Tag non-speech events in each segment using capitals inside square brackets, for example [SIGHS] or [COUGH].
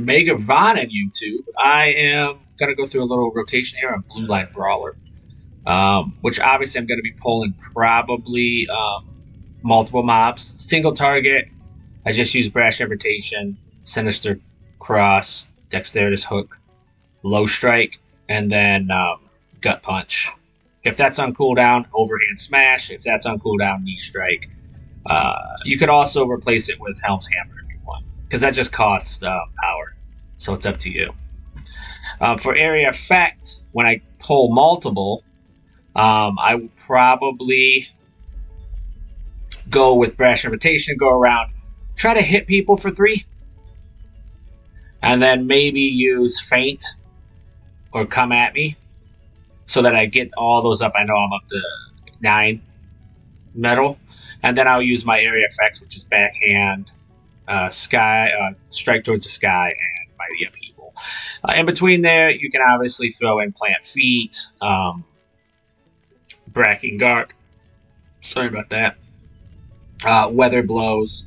Mega Von on YouTube. I am to go through a little rotation here on Blue Line Brawler, um, which obviously I'm going to be pulling probably um, multiple mobs. Single target, I just use Brash Invitation, Sinister Cross, Dexterous Hook, Low Strike, and then um, Gut Punch. If that's on cooldown, Overhand Smash. If that's on cooldown, Knee Strike. Uh, you could also replace it with Helm's Hammer because that just costs uh, power. So it's up to you. Um, for area effect, when I pull multiple, um, I will probably go with Brash Invitation, go around, try to hit people for three, and then maybe use Feint or Come At Me so that I get all those up. I know I'm up to nine mettle and then I'll use my area effects, which is backhand, uh, sky, uh, strike towards the sky, and mighty upheaval. Uh, in between there, you can obviously throw in plant feet, um, bracking guard. Sorry about that. Uh, weather blows.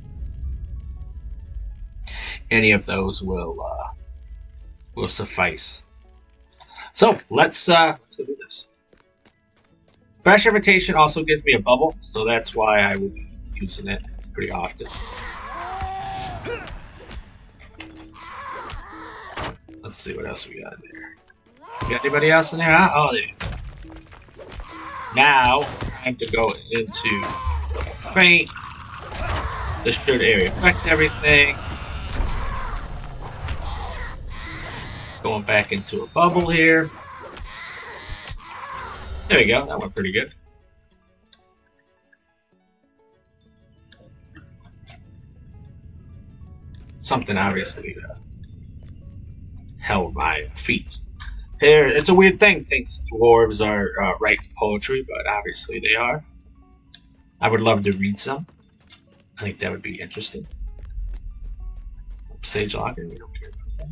Any of those will uh, will suffice. So let's uh, let's go do this. Brash Invitation also gives me a bubble, so that's why I will be using it pretty often. Let's see what else we got in there. You got anybody else in oh, there? Huh? Oh. Now, time to go into Feint. This should area affect everything. Going back into a bubble here. There we go, that went pretty good. Something obviously uh, held my feet. Here, it's a weird thing. Thinks dwarves are uh, writing poetry, but obviously they are. I would love to read some. I think that would be interesting. Sage Logger, we don't care about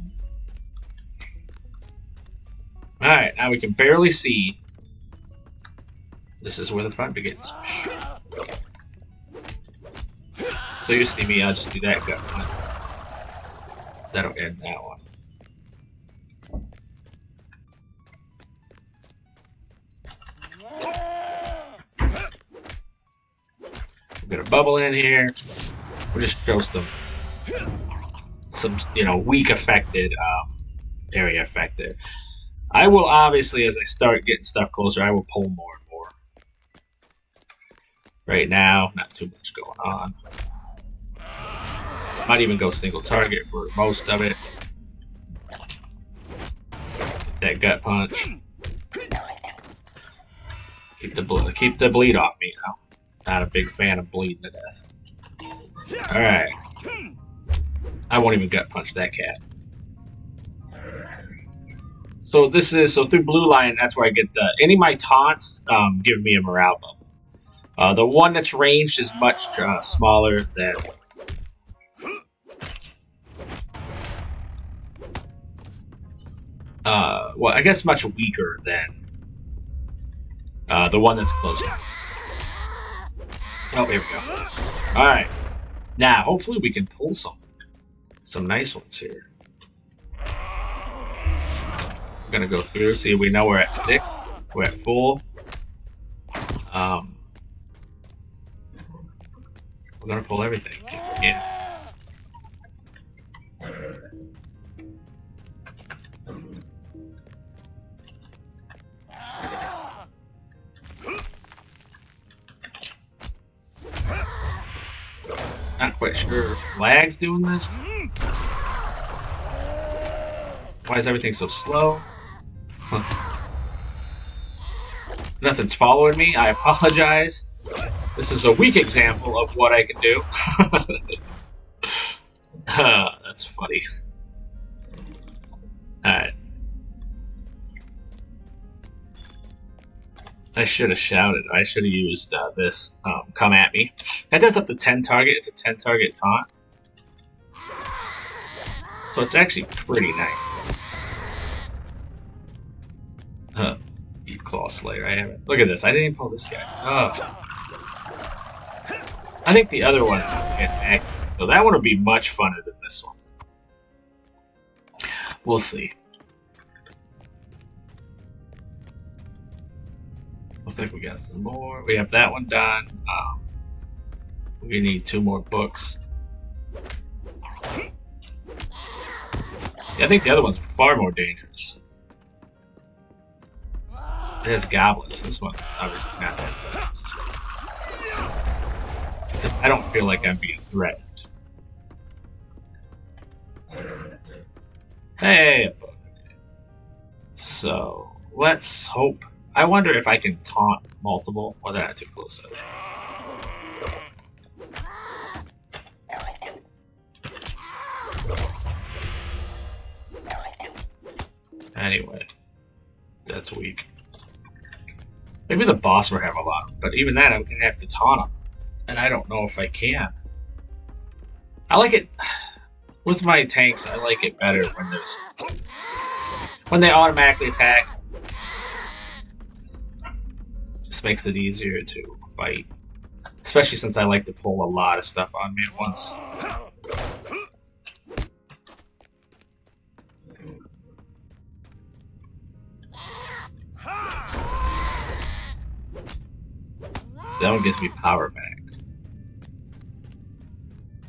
that. Alright, now we can barely see this is where the fun begins. So you see me, I'll just do that one. That'll end that one. We'll get a bubble in here. We'll just show some, some you know, weak affected um, area affected. I will obviously, as I start getting stuff closer, I will pull more and more. right now. Not too much going on. Might even go single target for most of it. Get that gut punch. Keep the keep the bleed off me. Not a big fan of bleeding to death. Alright. I won't even gut punch that cat. So this is so through blue line. That's where I get the any of my taunts um, give me a morale bump. Uh, the one that's ranged is much uh, smaller than... Uh, well, I guess much weaker than uh, the one that's close. Oh, here we go. Alright. Now, hopefully we can pull some, some nice ones here. I'm gonna go through, see we know we're at six, we're at four. Um, we're gonna pull everything. Yeah. Not quite sure. Lag's doing this? Why is everything so slow? Huh. Nothing's following me. I apologize. This is a weak example of what I can do. [LAUGHS] uh, that's funny. I should have shouted. I should have used uh, this. Um, come at me. That does up to 10 target. It's a 10 target taunt. So it's actually pretty nice. Huh. Deep Claw Slayer. I haven't. Look at this. I didn't even pull this guy. Oh. I think the other one so that one would be much funner than this one. We'll see. Looks like we got some more. We have that one done. Um, we need two more books. Yeah, I think the other one's far more dangerous. It has goblins. This one's obviously not that. I don't feel like I'm being threatened. Hey. So let's hope. I wonder if I can taunt multiple. Well, that's too close. Anyway, that's weak. Maybe the boss will have a lot, but even that I'm gonna have to taunt him, and I don't know if I can. I like it [SIGHS] with my tanks. I like it better when there's when they automatically attack. Makes it easier to fight, especially since I like to pull a lot of stuff on me at once. That one gives me power back.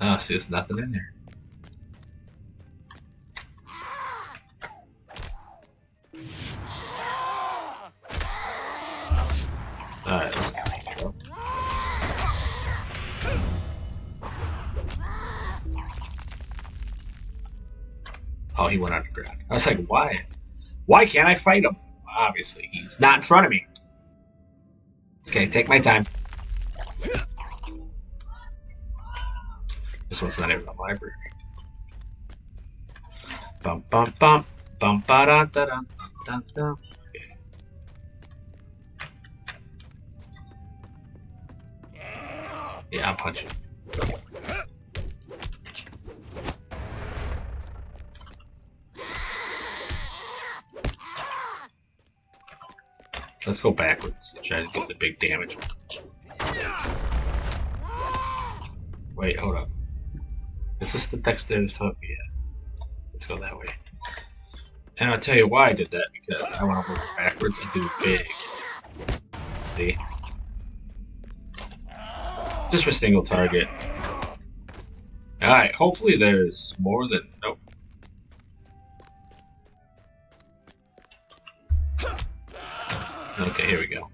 Oh, see, there's nothing in there. Alright. Oh, he went underground. I was like, why? Why can't I fight him? Obviously, he's not in front of me. Okay, take my time. This one's not even a library. Bum bum bum bum ba da da da da da. Yeah, I'll punch. Let's go backwards. Try to get the big damage. Wait, hold up. Is this the dexterous hook? Yeah. Let's go that way. And I'll tell you why I did that, because I want to work backwards and do big. See? Just for single target. Alright, hopefully there's more than... Nope. Okay, here we go.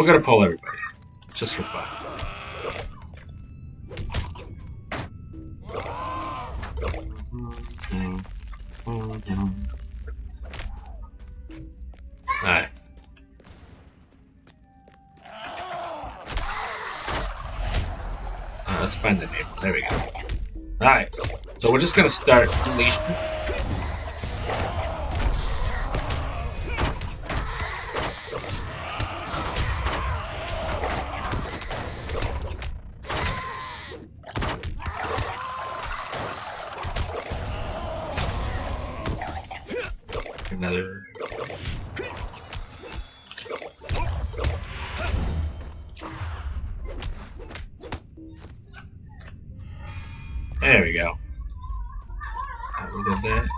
We're gonna pull everybody, just for fun. Alright. Alright, let's find the neighbor. There we go. Alright, so we're just gonna start unleashing. There we go. We did that.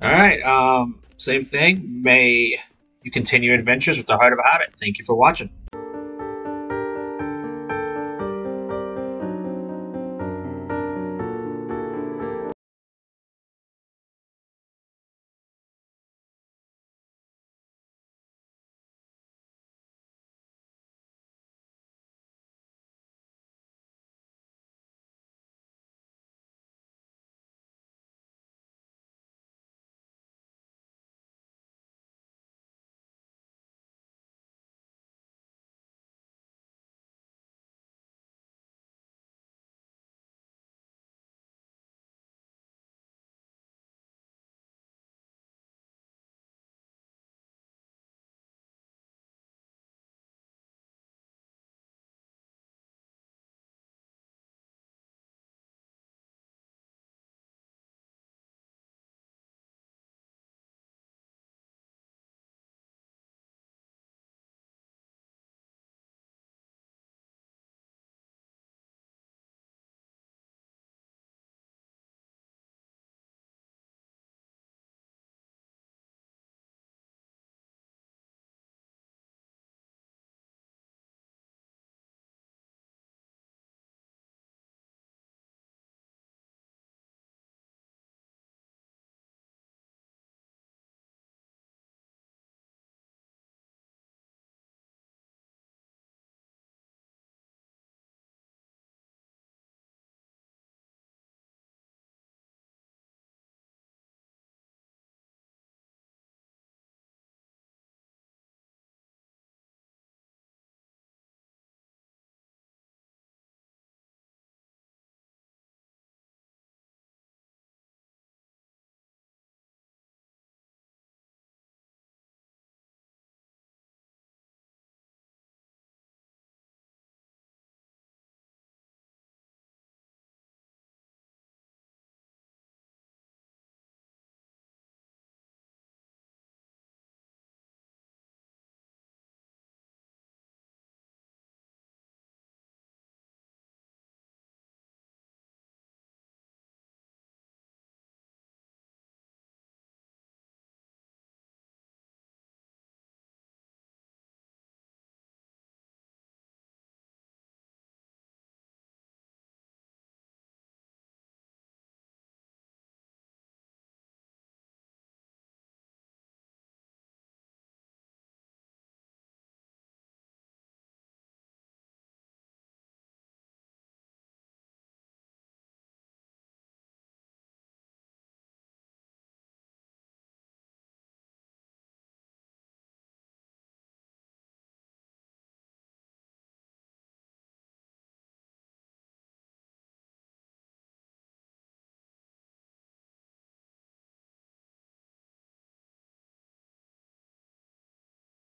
Alright, um, same thing. May you continue adventures with the Heart of a Hobbit. Thank you for watching.